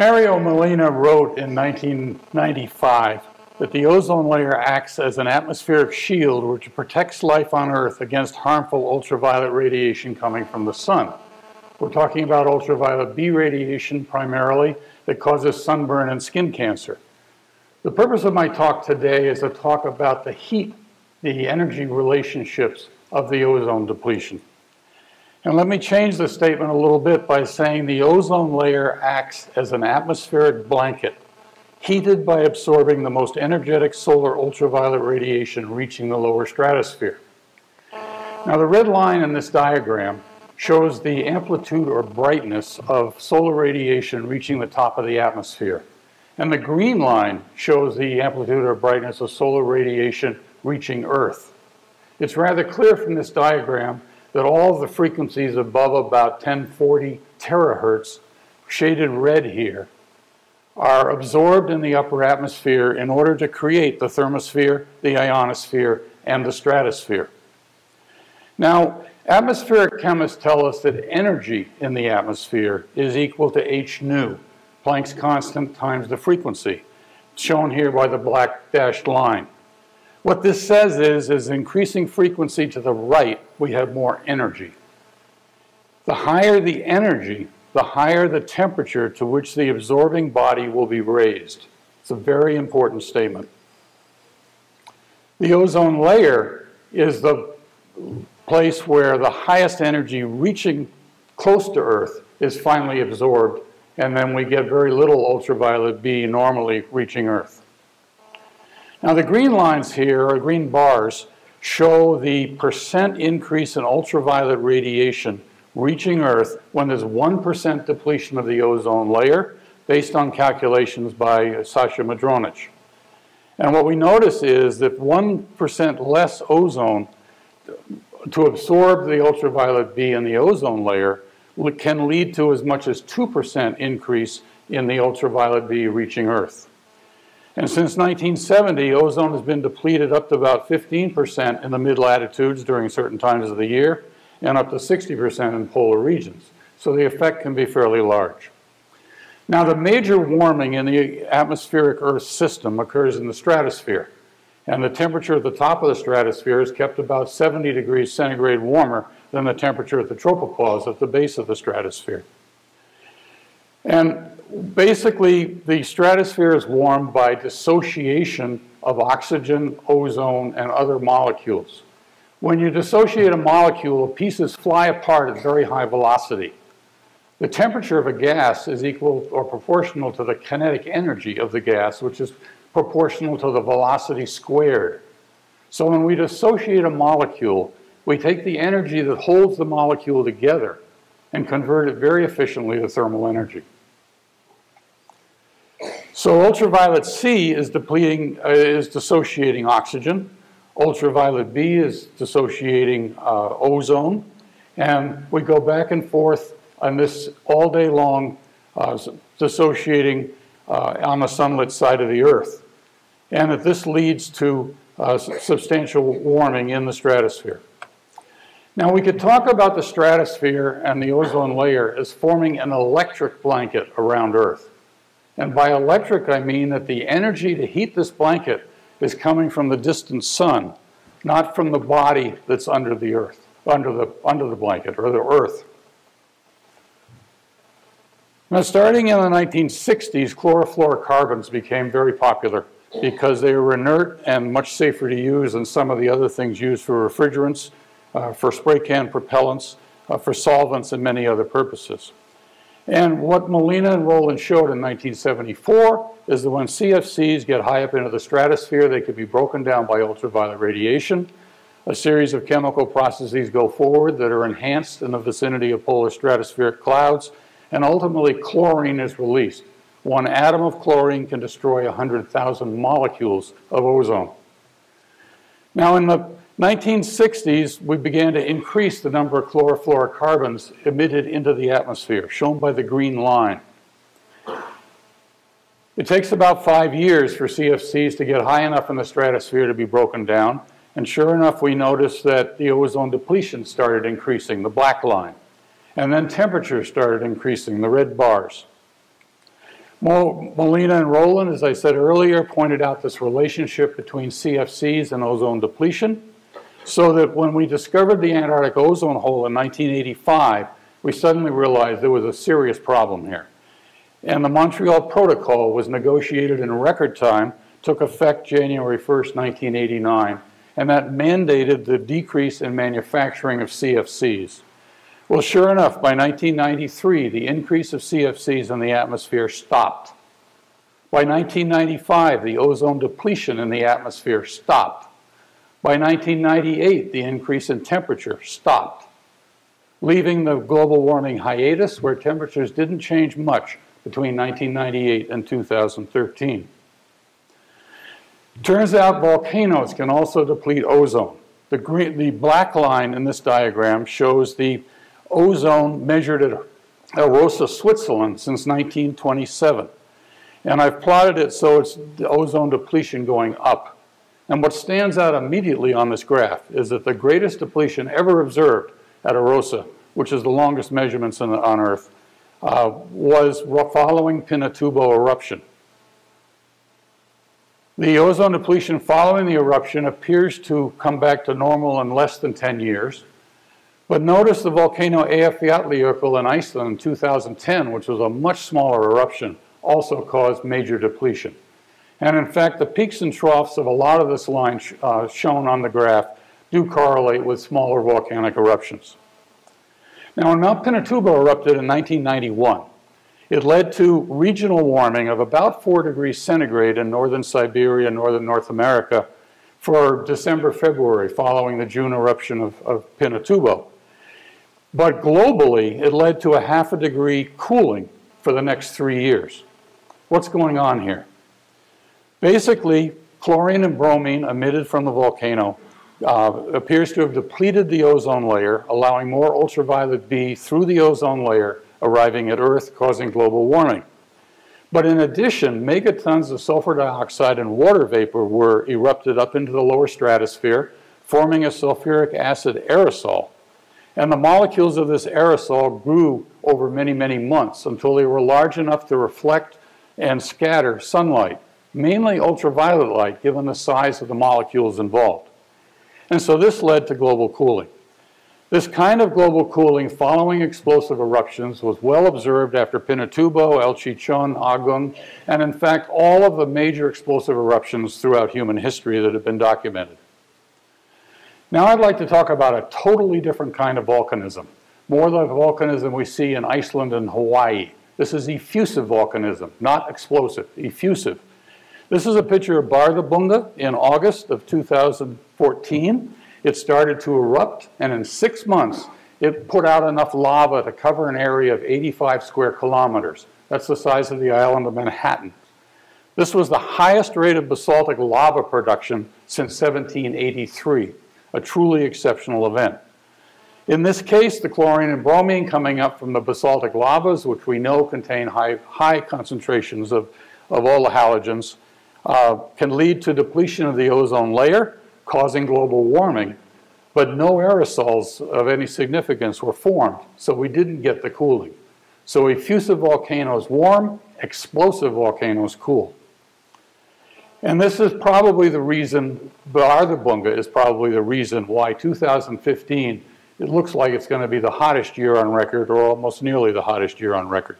Mario Molina wrote in 1995 that the ozone layer acts as an atmospheric shield which protects life on Earth against harmful ultraviolet radiation coming from the sun. We're talking about ultraviolet B radiation primarily that causes sunburn and skin cancer. The purpose of my talk today is to talk about the heat, the energy relationships of the ozone depletion. And let me change the statement a little bit by saying the ozone layer acts as an atmospheric blanket heated by absorbing the most energetic solar ultraviolet radiation reaching the lower stratosphere. Now the red line in this diagram shows the amplitude or brightness of solar radiation reaching the top of the atmosphere. And the green line shows the amplitude or brightness of solar radiation reaching Earth. It's rather clear from this diagram that all the frequencies above about 1040 terahertz, shaded red here, are absorbed in the upper atmosphere in order to create the thermosphere, the ionosphere, and the stratosphere. Now, atmospheric chemists tell us that energy in the atmosphere is equal to h nu, Planck's constant times the frequency, shown here by the black dashed line. What this says is, is increasing frequency to the right, we have more energy. The higher the energy, the higher the temperature to which the absorbing body will be raised. It's a very important statement. The ozone layer is the place where the highest energy reaching close to Earth is finally absorbed, and then we get very little ultraviolet B normally reaching Earth. Now the green lines here, or green bars, show the percent increase in ultraviolet radiation reaching Earth when there's 1% depletion of the ozone layer based on calculations by Sasha Madronich. And what we notice is that 1% less ozone to absorb the ultraviolet B in the ozone layer can lead to as much as 2% increase in the ultraviolet B reaching Earth. And since 1970, ozone has been depleted up to about 15% in the mid latitudes during certain times of the year and up to 60% in polar regions. So the effect can be fairly large. Now, the major warming in the atmospheric Earth system occurs in the stratosphere. And the temperature at the top of the stratosphere is kept about 70 degrees centigrade warmer than the temperature at the tropopause at the base of the stratosphere. And basically, the stratosphere is warmed by dissociation of oxygen, ozone, and other molecules. When you dissociate a molecule, pieces fly apart at very high velocity. The temperature of a gas is equal or proportional to the kinetic energy of the gas, which is proportional to the velocity squared. So when we dissociate a molecule, we take the energy that holds the molecule together and convert it very efficiently to thermal energy. So ultraviolet C is depleting, uh, is dissociating oxygen. Ultraviolet B is dissociating uh, ozone. And we go back and forth on this all day long, uh, dissociating uh, on the sunlit side of the Earth. And that this leads to uh, substantial warming in the stratosphere. Now we could talk about the stratosphere and the ozone layer as forming an electric blanket around Earth. And by electric, I mean that the energy to heat this blanket is coming from the distant sun, not from the body that's under the earth, under the, under the blanket, or the earth. Now, starting in the 1960s, chlorofluorocarbons became very popular because they were inert and much safer to use than some of the other things used for refrigerants, uh, for spray can propellants, uh, for solvents, and many other purposes. And what Molina and Rowland showed in 1974 is that when CFCs get high up into the stratosphere, they could be broken down by ultraviolet radiation. A series of chemical processes go forward that are enhanced in the vicinity of polar stratospheric clouds, and ultimately chlorine is released. One atom of chlorine can destroy 100,000 molecules of ozone. Now, in the 1960s, we began to increase the number of chlorofluorocarbons emitted into the atmosphere, shown by the green line. It takes about five years for CFCs to get high enough in the stratosphere to be broken down. And sure enough, we noticed that the ozone depletion started increasing, the black line. And then temperature started increasing, the red bars. Molina and Rowland, as I said earlier, pointed out this relationship between CFCs and ozone depletion, so that when we discovered the Antarctic ozone hole in 1985, we suddenly realized there was a serious problem here. And the Montreal Protocol was negotiated in record time, took effect January 1st, 1989, and that mandated the decrease in manufacturing of CFCs. Well, sure enough, by 1993, the increase of CFCs in the atmosphere stopped. By 1995, the ozone depletion in the atmosphere stopped. By 1998, the increase in temperature stopped, leaving the global warming hiatus where temperatures didn't change much between 1998 and 2013. Turns out volcanoes can also deplete ozone. The, green, the black line in this diagram shows the ozone measured at Arosa, Switzerland since 1927. And I've plotted it so it's the ozone depletion going up. And what stands out immediately on this graph is that the greatest depletion ever observed at Arosa, which is the longest measurements the, on Earth, uh, was following Pinatubo eruption. The ozone depletion following the eruption appears to come back to normal in less than 10 years. But notice the volcano Eyjafjallajökull in Iceland in 2010, which was a much smaller eruption, also caused major depletion. And in fact, the peaks and troughs of a lot of this line sh uh, shown on the graph do correlate with smaller volcanic eruptions. Now, when Mount Pinatubo erupted in 1991, it led to regional warming of about 4 degrees centigrade in northern Siberia, and northern North America, for December, February, following the June eruption of, of Pinatubo. But globally, it led to a half a degree cooling for the next three years. What's going on here? Basically, chlorine and bromine emitted from the volcano uh, appears to have depleted the ozone layer, allowing more ultraviolet B through the ozone layer, arriving at Earth, causing global warming. But in addition, megatons of sulfur dioxide and water vapor were erupted up into the lower stratosphere, forming a sulfuric acid aerosol and the molecules of this aerosol grew over many, many months until they were large enough to reflect and scatter sunlight, mainly ultraviolet light, given the size of the molecules involved. And so this led to global cooling. This kind of global cooling following explosive eruptions was well observed after Pinatubo, El Chichon, Agung, and in fact all of the major explosive eruptions throughout human history that have been documented. Now I'd like to talk about a totally different kind of volcanism, more like the volcanism we see in Iceland and Hawaii. This is effusive volcanism, not explosive, effusive. This is a picture of Barðarbunga in August of 2014. It started to erupt, and in six months, it put out enough lava to cover an area of 85 square kilometers. That's the size of the island of Manhattan. This was the highest rate of basaltic lava production since 1783 a truly exceptional event. In this case, the chlorine and bromine coming up from the basaltic lavas, which we know contain high, high concentrations of, of all the halogens, uh, can lead to depletion of the ozone layer, causing global warming. But no aerosols of any significance were formed, so we didn't get the cooling. So effusive volcanoes warm, explosive volcanoes cool. And this is probably the reason, Barðarbunga is probably the reason why 2015, it looks like it's going to be the hottest year on record or almost nearly the hottest year on record.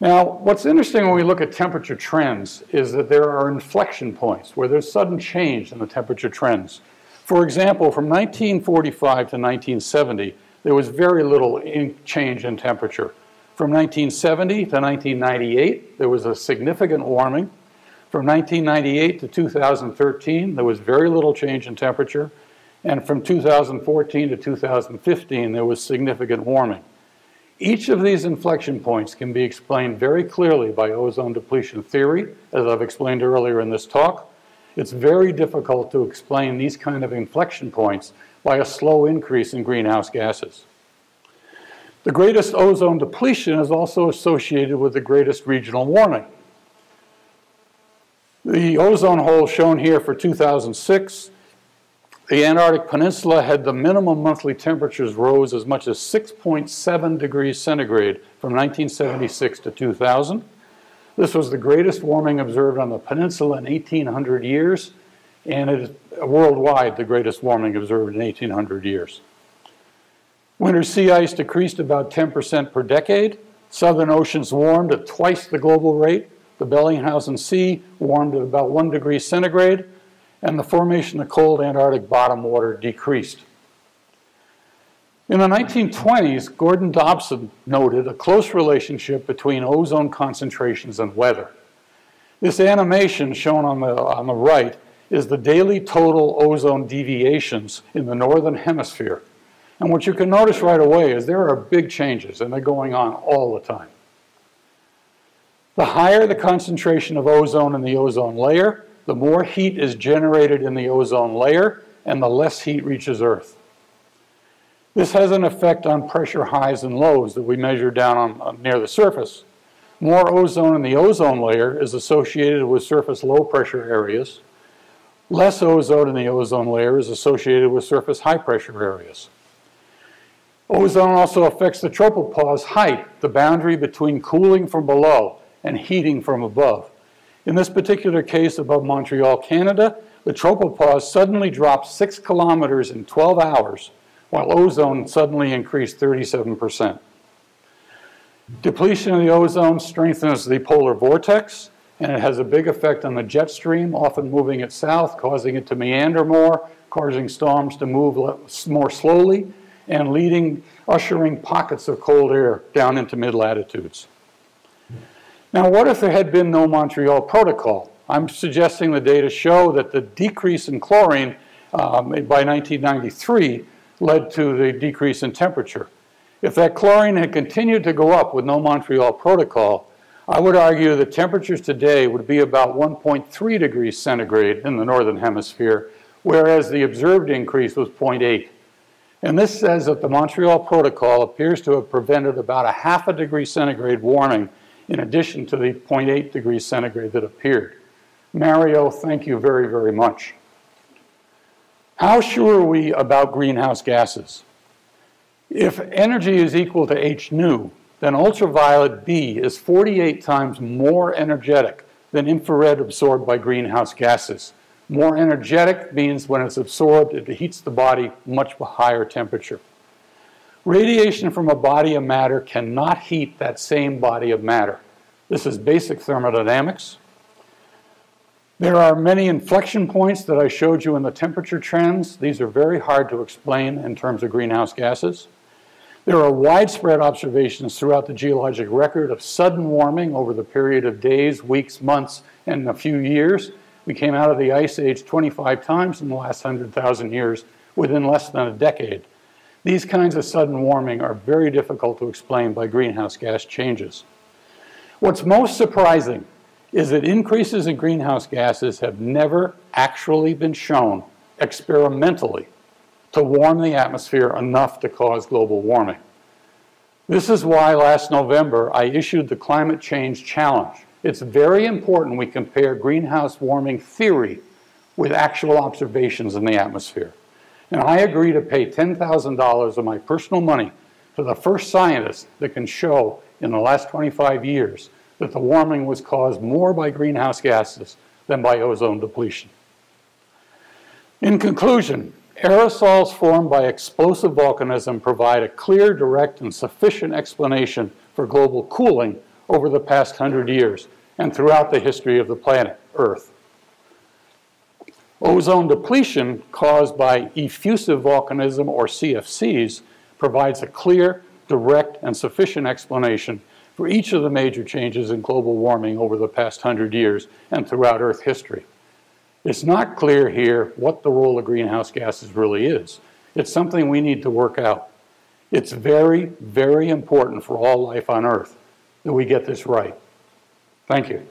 Now, what's interesting when we look at temperature trends is that there are inflection points where there's sudden change in the temperature trends. For example, from 1945 to 1970, there was very little in change in temperature. From 1970 to 1998, there was a significant warming. From 1998 to 2013, there was very little change in temperature. And from 2014 to 2015, there was significant warming. Each of these inflection points can be explained very clearly by ozone depletion theory, as I've explained earlier in this talk. It's very difficult to explain these kind of inflection points by a slow increase in greenhouse gases. The greatest ozone depletion is also associated with the greatest regional warming. The ozone hole shown here for 2006 the Antarctic Peninsula had the minimum monthly temperatures rose as much as 6.7 degrees centigrade from 1976 to 2000. This was the greatest warming observed on the peninsula in 1800 years, and it is worldwide the greatest warming observed in 1800 years. Winter sea ice decreased about 10% per decade. Southern oceans warmed at twice the global rate. The Bellingshausen Sea warmed at about 1 degree centigrade and the formation of cold Antarctic bottom water decreased. In the 1920s, Gordon Dobson noted a close relationship between ozone concentrations and weather. This animation shown on the, on the right is the daily total ozone deviations in the northern hemisphere. And what you can notice right away is there are big changes, and they're going on all the time. The higher the concentration of ozone in the ozone layer, the more heat is generated in the ozone layer and the less heat reaches Earth. This has an effect on pressure highs and lows that we measure down on, on, near the surface. More ozone in the ozone layer is associated with surface low pressure areas. Less ozone in the ozone layer is associated with surface high pressure areas. Ozone also affects the tropopause height, the boundary between cooling from below and heating from above. In this particular case above Montreal, Canada, the tropopause suddenly dropped six kilometers in 12 hours, while ozone suddenly increased 37%. Depletion of the ozone strengthens the polar vortex, and it has a big effect on the jet stream, often moving it south, causing it to meander more, causing storms to move more slowly, and leading, ushering pockets of cold air down into mid-latitudes. Now, what if there had been no Montreal Protocol? I'm suggesting the data show that the decrease in chlorine um, by 1993 led to the decrease in temperature. If that chlorine had continued to go up with no Montreal Protocol, I would argue that temperatures today would be about 1.3 degrees centigrade in the northern hemisphere, whereas the observed increase was 0.8. And this says that the Montreal Protocol appears to have prevented about a half a degree centigrade warming in addition to the 0.8 degrees centigrade that appeared. Mario, thank you very, very much. How sure are we about greenhouse gases? If energy is equal to H nu, then ultraviolet B is 48 times more energetic than infrared absorbed by greenhouse gases. More energetic means when it's absorbed, it heats the body much higher temperature. Radiation from a body of matter cannot heat that same body of matter. This is basic thermodynamics. There are many inflection points that I showed you in the temperature trends. These are very hard to explain in terms of greenhouse gases. There are widespread observations throughout the geologic record of sudden warming over the period of days, weeks, months, and a few years. We came out of the ice age 25 times in the last 100,000 years within less than a decade. These kinds of sudden warming are very difficult to explain by greenhouse gas changes. What's most surprising is that increases in greenhouse gases have never actually been shown experimentally to warm the atmosphere enough to cause global warming. This is why last November I issued the Climate Change Challenge. It's very important we compare greenhouse warming theory with actual observations in the atmosphere. And I agree to pay $10,000 of my personal money to the first scientist that can show in the last 25 years that the warming was caused more by greenhouse gases than by ozone depletion. In conclusion, aerosols formed by explosive volcanism provide a clear, direct, and sufficient explanation for global cooling over the past hundred years and throughout the history of the planet, Earth. Ozone depletion caused by effusive volcanism or CFCs provides a clear, direct, and sufficient explanation for each of the major changes in global warming over the past hundred years and throughout Earth history. It's not clear here what the role of greenhouse gases really is. It's something we need to work out. It's very, very important for all life on Earth that we get this right. Thank you.